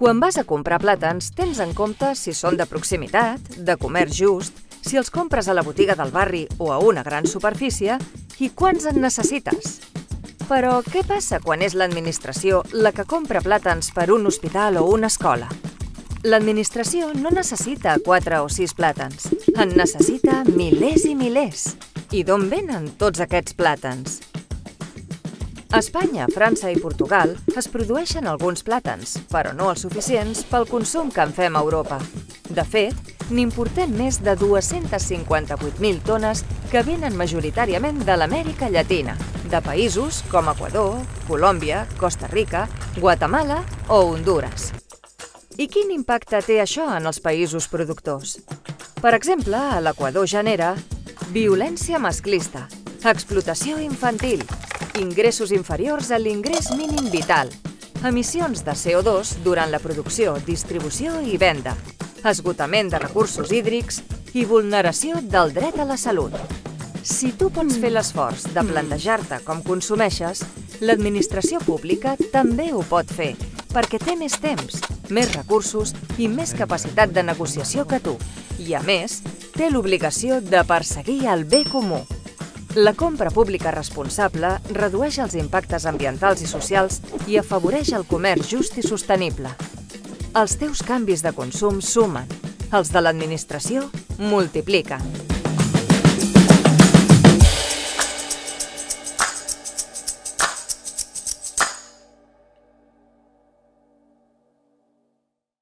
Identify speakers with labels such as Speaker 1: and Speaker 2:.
Speaker 1: Quan vas a comprar plàtans, tens en compte si són de proximitat, de comerç just, si els compres a la botiga del barri o a una gran superfície i quants en necessites. Però què passa quan és l'administració la que compra plàtans per un hospital o una escola? L'administració no necessita 4 o 6 plàtans, en necessita milers i milers. I d'on venen tots aquests plàtans? A Espanya, França i Portugal es produeixen alguns plàtans, però no els suficients pel consum que en fem a Europa. De fet, n'importem més de 258.000 tones que venen majoritàriament de l'Amèrica Llatina, de països com Equador, Colòmbia, Costa Rica, Guatemala o Honduras. I quin impacte té això en els països productors? Per exemple, a l'Equador genera violència masclista, explotació infantil, ingressos inferiors a l'ingrés mínim vital, emissions de CO2 durant la producció, distribució i venda, esgotament de recursos hídrics i vulneració del dret a la salut. Si tu pots fer l'esforç de plantejar-te com consumeixes, l'administració pública també ho pot fer, perquè té més temps, més recursos i més capacitat de negociació que tu. I, a més, té l'obligació de perseguir el bé comú. La compra pública responsable redueix els impactes ambientals i socials i afavoreix el comerç just i sostenible. Els teus canvis de consum sumen. Els de l'administració multipliquen.